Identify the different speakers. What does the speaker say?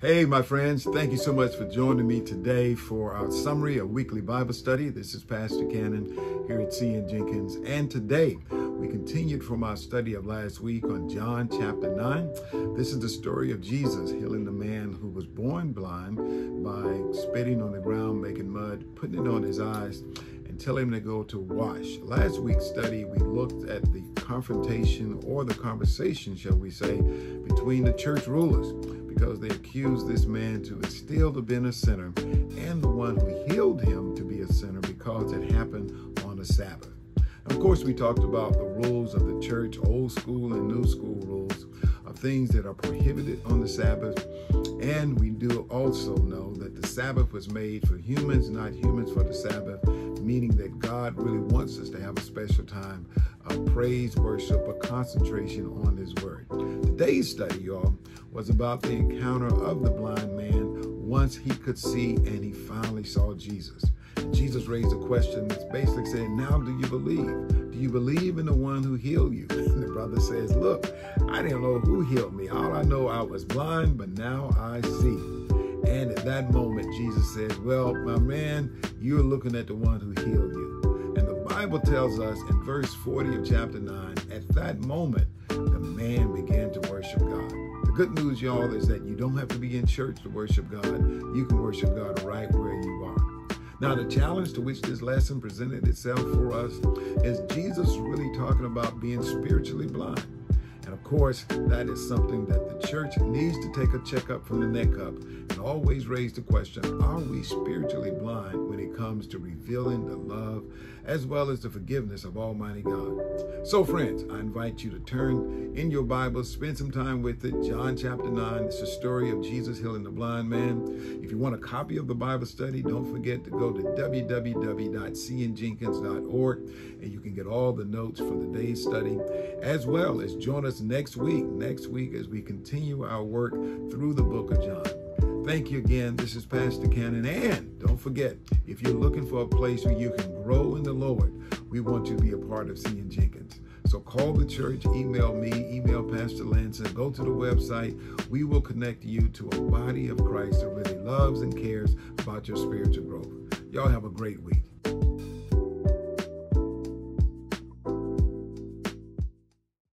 Speaker 1: Hey, my friends, thank you so much for joining me today for our summary of weekly Bible study. This is Pastor Cannon here at C.N. Jenkins, and today we continued from our study of last week on John chapter 9. This is the story of Jesus healing the man who was born blind by spitting on the ground, making mud, putting it on his eyes, and telling him to go to wash. Last week's study, we looked at the confrontation or the conversation, shall we say, between the church rulers because they accused this man to still have been a sinner and the one who healed him to be a sinner because it happened on a Sabbath. Of course, we talked about the rules of the church, old school and new school rules of things that are prohibited on the Sabbath. And we do also know that the Sabbath was made for humans, not humans for the Sabbath, meaning that God really wants us to have a special time of praise, worship, a concentration on His Word. Today's study, y'all, was about the encounter of the blind man once he could see and he finally saw Jesus. Jesus raised a question that's basically saying, Now do you believe? Do you believe in the one who healed you? And the brother says, Look, I didn't know who healed me. All I know, I was blind, but now I see. And at that moment, Jesus says, Well, my man, you're looking at the one who healed you. Bible tells us in verse 40 of chapter 9, at that moment, the man began to worship God. The good news, y'all, is that you don't have to be in church to worship God. You can worship God right where you are. Now, the challenge to which this lesson presented itself for us is Jesus really talking about being spiritually blind. Of course, that is something that the church needs to take a checkup from the neck up and always raise the question are we spiritually blind when it comes to revealing the love as well as the forgiveness of Almighty God? So, friends, I invite you to turn in your Bible, spend some time with it. John chapter 9, it's the story of Jesus healing the blind man. If you want a copy of the Bible study, don't forget to go to www.cnjenkins.org and you can get all the notes for the day's study as well as join us next week. Next week as we continue our work through the book of John. Thank you again. This is Pastor Cannon. And don't forget, if you're looking for a place where you can grow in the Lord, we want you to be a part of C.N. Jenkins. So call the church, email me, email Pastor Lanson, go to the website. We will connect you to a body of Christ that really loves and cares about your spiritual growth. Y'all have a great week.